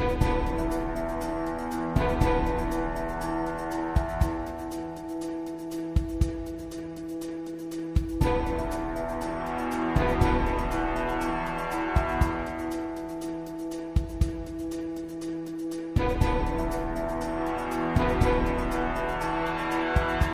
Bye.